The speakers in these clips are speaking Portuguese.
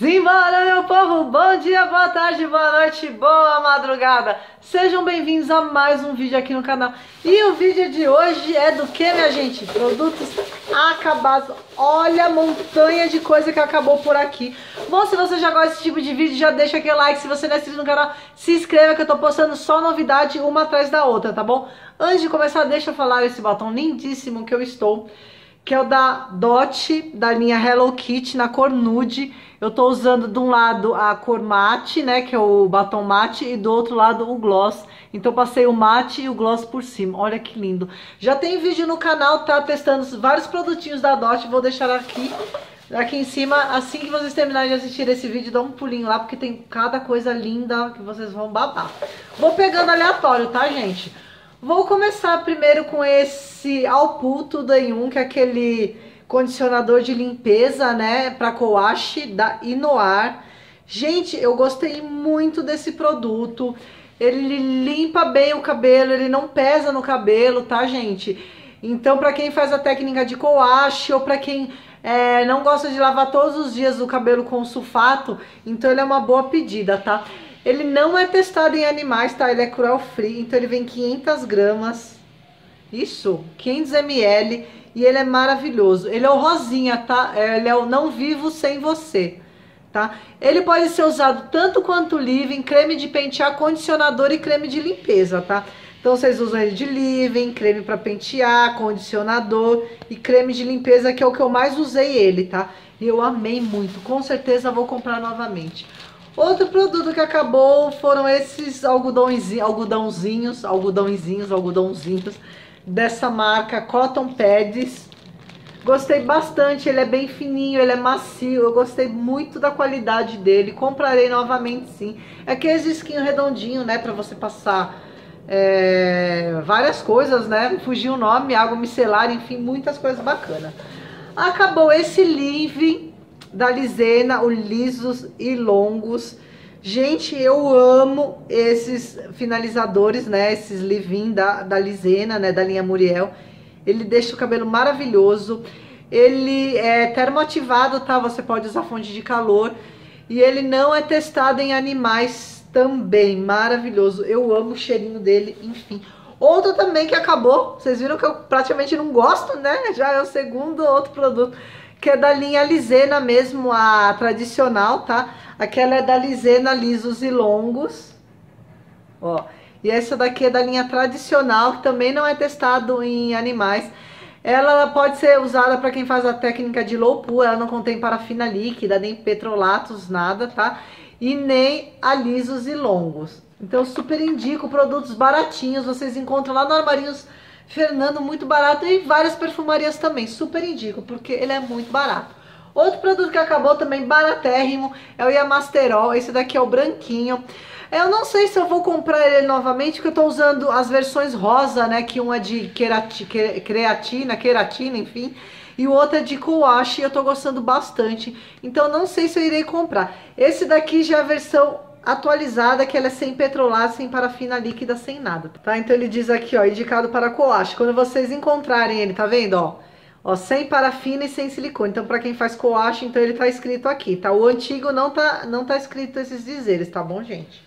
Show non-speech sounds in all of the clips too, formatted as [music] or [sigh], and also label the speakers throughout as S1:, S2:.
S1: Simbora, meu povo! Bom dia, boa tarde, boa noite, boa madrugada! Sejam bem-vindos a mais um vídeo aqui no canal. E o vídeo de hoje é do que, minha gente? Produtos acabados. Olha a montanha de coisa que acabou por aqui. Bom, se você já gosta desse tipo de vídeo, já deixa aquele like. Se você não é inscrito no canal, se inscreva que eu tô postando só novidade uma atrás da outra, tá bom? Antes de começar, deixa eu falar esse batom lindíssimo que eu estou que é o da Dot, da linha Hello Kitty, na cor nude. Eu tô usando de um lado a cor mate, né, que é o batom mate, e do outro lado o gloss. Então passei o mate e o gloss por cima. Olha que lindo. Já tem vídeo no canal, tá testando vários produtinhos da Dot, vou deixar aqui aqui em cima, assim que vocês terminarem de assistir esse vídeo, dá um pulinho lá, porque tem cada coisa linda que vocês vão babar. Vou pegando aleatório, tá, gente? Vou começar primeiro com esse Alputo Dayun, que é aquele condicionador de limpeza, né, para coache da Inoar. Gente, eu gostei muito desse produto. Ele limpa bem o cabelo, ele não pesa no cabelo, tá, gente? Então, para quem faz a técnica de coache ou para quem é, não gosta de lavar todos os dias o cabelo com sulfato, então ele é uma boa pedida, tá? Ele não é testado em animais, tá? Ele é cruel free, então ele vem 500 gramas. Isso, 500 ml. E ele é maravilhoso. Ele é o rosinha, tá? Ele é o não vivo sem você, tá? Ele pode ser usado tanto quanto living, creme de pentear, condicionador e creme de limpeza, tá? Então vocês usam ele de living, creme para pentear, condicionador e creme de limpeza, que é o que eu mais usei ele, tá? E eu amei muito. Com certeza vou comprar novamente. Outro produto que acabou foram esses algodãozinhos, algodãozinhos, algodãozinhos, algodãozinhos dessa marca Cotton Pads. Gostei bastante, ele é bem fininho, ele é macio, eu gostei muito da qualidade dele, comprarei novamente sim. É aqueles esquinho redondinho, né, pra você passar é, várias coisas, né, fugiu o nome, água micelar, enfim, muitas coisas bacanas. Acabou esse livre da Lisena, o lisos e longos. Gente, eu amo esses finalizadores, né? Esses leave da, da Lisena, né? Da linha Muriel. Ele deixa o cabelo maravilhoso. Ele é termoativado, tá? Você pode usar fonte de calor. E ele não é testado em animais também. Maravilhoso. Eu amo o cheirinho dele, enfim. Outro também que acabou. Vocês viram que eu praticamente não gosto, né? Já é o segundo outro produto que é da linha Lisena mesmo, a tradicional, tá? Aquela é da Lisena lisos e longos, ó. E essa daqui é da linha tradicional, que também não é testado em animais. Ela pode ser usada para quem faz a técnica de low pool, ela não contém parafina líquida, nem petrolatos, nada, tá? E nem alisos e longos. Então super indico produtos baratinhos, vocês encontram lá no Armarinhos Fernando, muito barato. E várias perfumarias também, super indico, porque ele é muito barato. Outro produto que acabou também baratérrimo é o Yamasterol. Esse daqui é o branquinho. Eu não sei se eu vou comprar ele novamente, porque eu tô usando as versões rosa, né? Que uma é de querati, creatina, queratina, enfim. E o outro é de coache eu tô gostando bastante. Então não sei se eu irei comprar. Esse daqui já é a versão atualizada, que ela é sem petrolato, sem parafina líquida, sem nada, tá? Então ele diz aqui, ó, indicado para coache. Quando vocês encontrarem ele, tá vendo, ó? Ó, sem parafina e sem silicone. Então, para quem faz coache, então ele tá escrito aqui, tá? O antigo não tá, não tá escrito esses dizeres, tá bom, gente?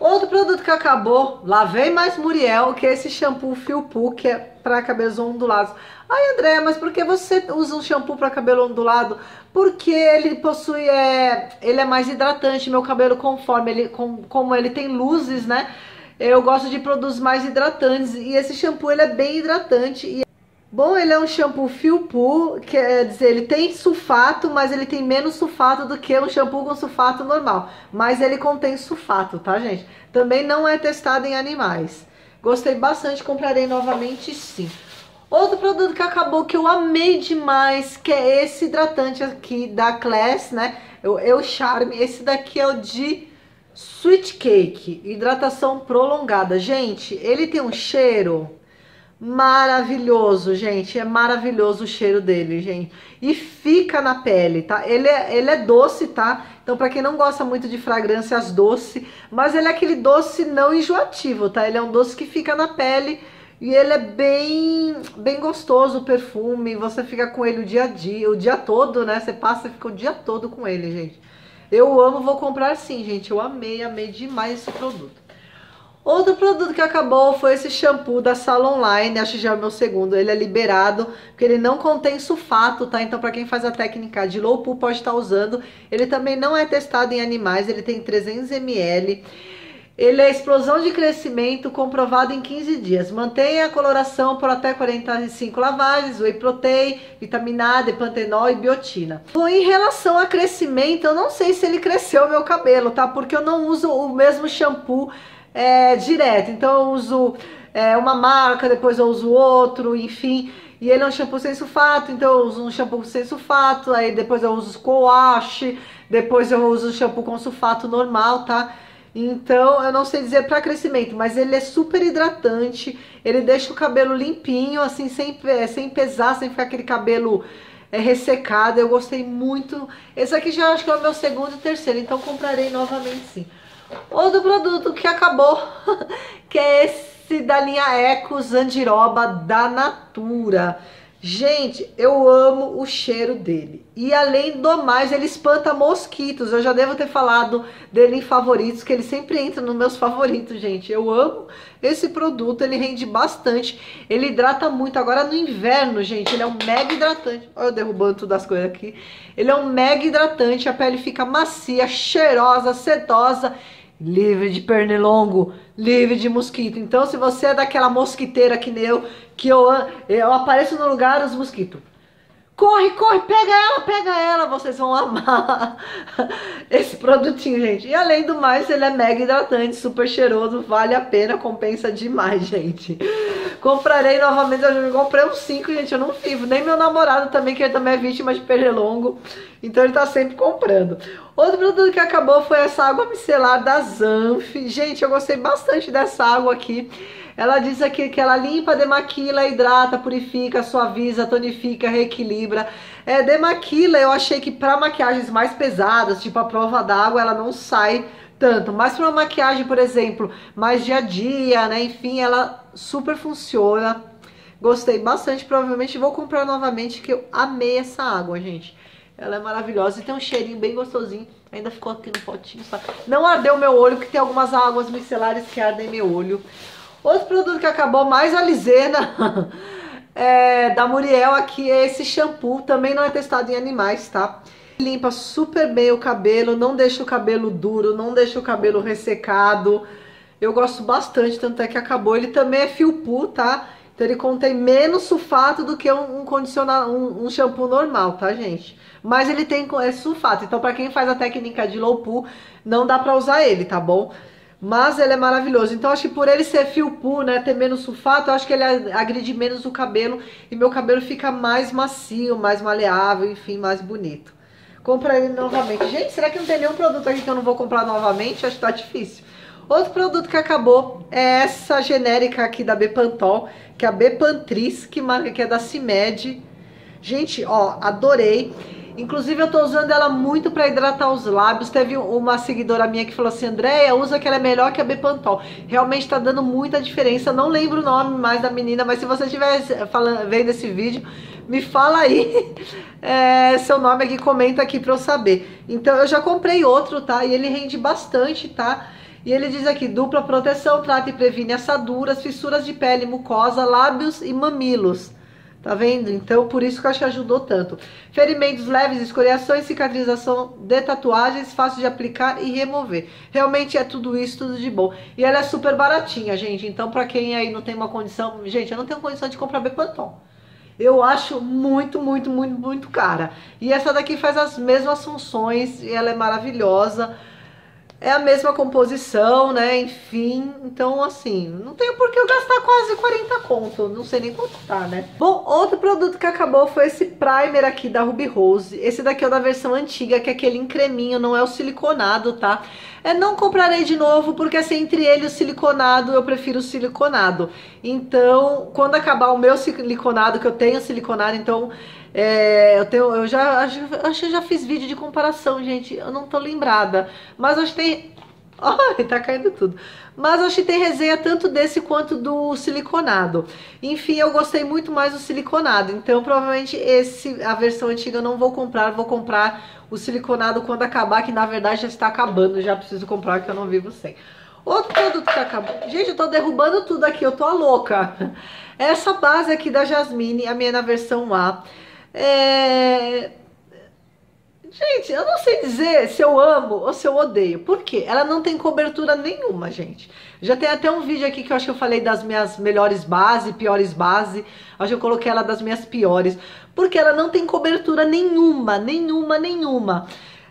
S1: Outro produto que acabou, lá vem mais Muriel, que é esse shampoo Fio Poo, que é para cabelos ondulados. Ai, André, mas por que você usa um shampoo para cabelo ondulado? Porque ele possui, é, ele é mais hidratante, meu cabelo conforme ele, com, como ele tem luzes, né? Eu gosto de produtos mais hidratantes e esse shampoo ele é bem hidratante Bom, ele é um shampoo fio poo, quer dizer, ele tem sulfato, mas ele tem menos sulfato do que um shampoo com sulfato normal. Mas ele contém sulfato, tá, gente? Também não é testado em animais. Gostei bastante, comprarei novamente sim. Outro produto que acabou que eu amei demais, que é esse hidratante aqui da Class, né? Eu, eu Charme. Esse daqui é o de Sweet Cake, hidratação prolongada. Gente, ele tem um cheiro maravilhoso, gente. É maravilhoso o cheiro dele, gente. E fica na pele, tá? Ele é, ele é doce, tá? Então, pra quem não gosta muito de fragrâncias doce, mas ele é aquele doce não enjoativo, tá? Ele é um doce que fica na pele e ele é bem, bem gostoso o perfume. Você fica com ele o dia a dia, o dia todo, né? Você passa e fica o dia todo com ele, gente. Eu amo, vou comprar sim, gente. Eu amei, amei demais esse produto. Outro produto que acabou foi esse shampoo da Salon Line, acho que já é o meu segundo. Ele é liberado, porque ele não contém sulfato, tá? Então, para quem faz a técnica de low pool pode estar usando. Ele também não é testado em animais, ele tem 300 ml. Ele é explosão de crescimento comprovado em 15 dias. Mantém a coloração por até 45 lavagens, whey protein, vitamina A, depantenol e biotina. Bom, em relação a crescimento, eu não sei se ele cresceu o meu cabelo, tá? Porque eu não uso o mesmo shampoo é, direto. Então eu uso é, uma marca, depois eu uso outro, enfim. E ele é um shampoo sem sulfato, então eu uso um shampoo sem sulfato, aí depois eu uso coache, depois eu uso shampoo com sulfato normal, tá? Então, eu não sei dizer para crescimento, mas ele é super hidratante, ele deixa o cabelo limpinho, assim, sem, sem pesar, sem ficar aquele cabelo é, ressecado. Eu gostei muito. Esse aqui já acho que é o meu segundo e terceiro, então comprarei novamente sim. Outro produto que acabou, [laughs] que é esse da linha Eco Zandiroba da Natura. Gente, eu amo o cheiro dele. E além do mais, ele espanta mosquitos. Eu já devo ter falado dele em favoritos, que ele sempre entra nos meus favoritos, gente. Eu amo esse produto, ele rende bastante. Ele hidrata muito. Agora no inverno, gente, ele é um mega hidratante. Olha eu derrubando todas as coisas aqui. Ele é um mega hidratante, a pele fica macia, cheirosa, sedosa livre de pernilongo, livre de mosquito. Então, se você é daquela mosquiteira que nem eu, que eu, eu apareço no lugar dos mosquitos. Corre, corre, pega ela, pega ela, vocês vão amar [laughs] esse produtinho, gente. E além do mais, ele é mega hidratante, super cheiroso, vale a pena, compensa demais, [laughs] gente. Comprarei novamente, eu comprei uns 5, gente, eu não vivo. Nem meu namorado também, que ele também é vítima de pernilongo, então ele tá sempre comprando. Outro produto que acabou foi essa água micelar da Zanf. Gente, eu gostei bastante dessa água aqui. Ela diz aqui que ela limpa, demaquila, hidrata, purifica, suaviza, tonifica, reequilibra. É, demaquila, eu achei que para maquiagens mais pesadas, tipo a prova d'água, ela não sai tanto. Mas para uma maquiagem, por exemplo, mais dia a dia, né? Enfim, ela super funciona. Gostei bastante, provavelmente vou comprar novamente, que eu amei essa água, gente. Ela é maravilhosa e tem um cheirinho bem gostosinho. Ainda ficou aqui no potinho, sabe? Não ardeu meu olho, porque tem algumas águas micelares que ardem meu olho. Outro produto que acabou, mais a lisena [laughs] é, da Muriel aqui é esse shampoo. Também não é testado em animais, tá? Limpa super bem o cabelo, não deixa o cabelo duro, não deixa o cabelo ressecado. Eu gosto bastante, tanto é que acabou. Ele também é fio poo, tá? Então ele contém menos sulfato do que um, um condicionador, um, um, shampoo normal, tá, gente? Mas ele tem é sulfato, então para quem faz a técnica de low poo, não dá pra usar ele, tá bom? Mas ele é maravilhoso. Então acho que por ele ser fio poo, né, ter menos sulfato, acho que ele agride menos o cabelo e meu cabelo fica mais macio, mais maleável, enfim, mais bonito. Compra ele novamente. Gente, será que não tem nenhum produto aqui que eu não vou comprar novamente? Acho que tá difícil. Outro produto que acabou é essa genérica aqui da Bepantol, que é a Bepantris, que marca que é da CIMED. Gente, ó, adorei. Inclusive eu tô usando ela muito para hidratar os lábios. Teve uma seguidora minha que falou assim, Andréia, usa que ela é melhor que a Bepantol. Realmente tá dando muita diferença. Não lembro o nome mais da menina, mas se você estiver falando, vendo esse vídeo, me fala aí [laughs] é, seu nome aqui, comenta aqui pra eu saber. Então eu já comprei outro, tá? E ele rende bastante, tá? E ele diz aqui, dupla proteção, trata e previne assaduras, fissuras de pele, mucosa, lábios e mamilos. Tá vendo? Então, por isso que eu acho que ajudou tanto. Ferimentos leves, escoriações, cicatrização de tatuagens, fácil de aplicar e remover. Realmente é tudo isso, tudo de bom. E ela é super baratinha, gente. Então, pra quem aí não tem uma condição... Gente, eu não tenho condição de comprar Bepanton. Eu acho muito, muito, muito, muito cara. E essa daqui faz as mesmas funções e ela é maravilhosa é a mesma composição, né? Enfim, então assim, não tenho por que eu gastar quase 40 conto, não sei nem quanto tá, né? Bom, outro produto que acabou foi esse primer aqui da Ruby Rose. Esse daqui é da versão antiga, que é aquele em creminho, não é o siliconado, tá? É, não comprarei de novo, porque assim, entre ele e o siliconado, eu prefiro o siliconado. Então, quando acabar o meu siliconado, que eu tenho siliconado, então é, eu, tenho, eu já acho, acho que já fiz vídeo de comparação, gente. Eu não tô lembrada. Mas acho que tem. [laughs] Ai, tá caindo tudo. Mas acho que tem resenha tanto desse quanto do siliconado. Enfim, eu gostei muito mais do siliconado. Então, provavelmente, esse a versão antiga eu não vou comprar. Vou comprar o siliconado quando acabar, que na verdade já está acabando. Já preciso comprar, que eu não vivo sem. Outro produto que acabou. Gente, eu tô derrubando tudo aqui, eu tô a louca. Essa base aqui da Jasmine, a minha na versão A. É... Gente, eu não sei dizer se eu amo ou se eu odeio. Por quê? Ela não tem cobertura nenhuma, gente. Já tem até um vídeo aqui que eu acho que eu falei das minhas melhores bases, piores bases. Acho que eu coloquei ela das minhas piores. Porque ela não tem cobertura nenhuma, nenhuma, nenhuma.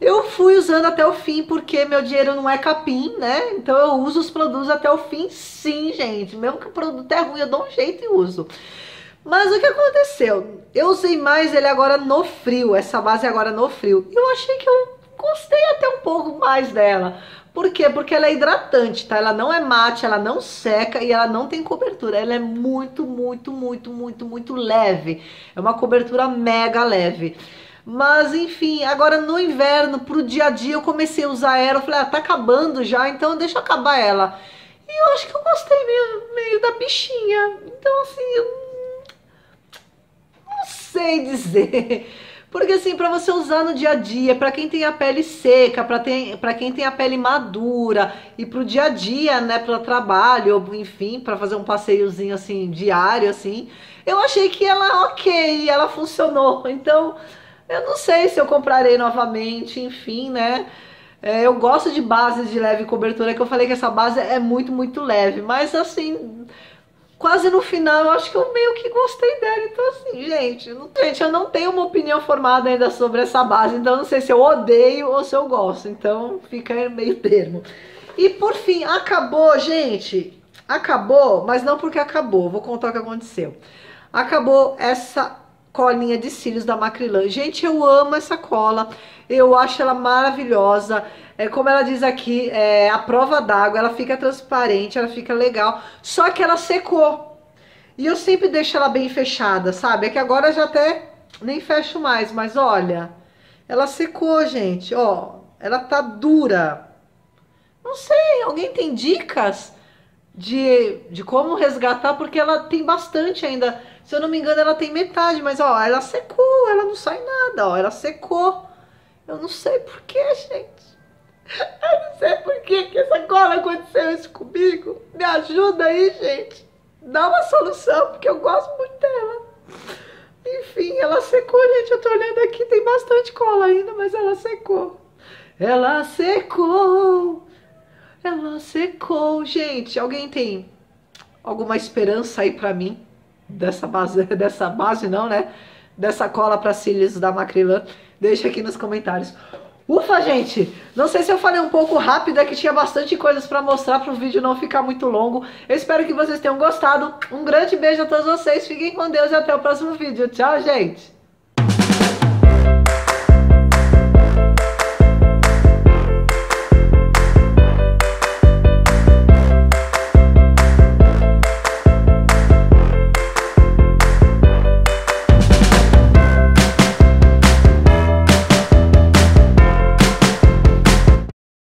S1: Eu fui usando até o fim porque meu dinheiro não é capim, né? Então eu uso os produtos até o fim, sim, gente. Mesmo que o produto é ruim, eu dou um jeito e uso. Mas o que aconteceu? Eu usei mais ele agora no frio, essa base agora no frio. Eu achei que eu gostei até um pouco mais dela. Por quê? Porque ela é hidratante, tá? Ela não é mate, ela não seca e ela não tem cobertura. Ela é muito, muito, muito, muito, muito leve. É uma cobertura mega leve. Mas enfim, agora no inverno, pro dia a dia, eu comecei a usar ela. Eu falei, ah, tá acabando já, então deixa eu acabar ela. E eu acho que eu gostei meio, meio da bichinha. Então, assim, eu sei dizer. Porque assim, para você usar no dia a dia, para quem tem a pele seca, para quem tem a pele madura e pro dia a dia, né, para trabalho, enfim, para fazer um passeiozinho assim diário assim, eu achei que ela OK, ela funcionou. [laughs] Então, eu não sei se eu comprarei novamente, enfim, né? É, eu gosto de bases de leve cobertura, que eu falei que essa base é muito, muito leve, mas assim, quase no final eu acho que eu meio que gostei dela. Então, assim, gente, não, gente, eu não tenho uma opinião formada ainda sobre essa base, então não sei se eu odeio ou se eu gosto. Então fica meio termo. E por fim, acabou, gente. Acabou, mas não porque acabou. Vou contar o que aconteceu. Acabou essa colinha de cílios da Macrilan. Gente, eu amo essa cola. Eu acho ela maravilhosa. É, como ela diz aqui, é, a prova d'água, ela fica transparente, ela fica legal. Só que ela secou. E eu sempre deixo ela bem fechada, sabe? É que agora já até nem fecho mais, mas olha, ela secou, gente, ó. Ela tá dura. Não sei, alguém tem dicas de, de como resgatar? Porque ela tem bastante ainda. Se eu não me engano, ela tem metade, mas ó, ela secou, ela não sai nada, ó, ela secou. Eu não sei porquê, gente. Eu não sei por que, essa cola aconteceu isso comigo. Me ajuda aí, gente. Dá uma solução, porque eu gosto muito dela. Enfim, ela secou, gente. Eu tô olhando aqui, tem bastante cola ainda, mas ela secou. Ela secou. Ela secou. Gente, alguém tem alguma esperança aí pra mim? Dessa base, [laughs] dessa base não, né? Dessa cola pra cílios da Macrilan. Deixa aqui nos comentários. Ufa, gente! Não sei se eu falei um pouco rápido, é que tinha bastante coisas para mostrar para o vídeo não ficar muito longo. Eu espero que vocês tenham gostado. Um grande beijo a todos vocês, fiquem com Deus e até o próximo vídeo. Tchau, gente!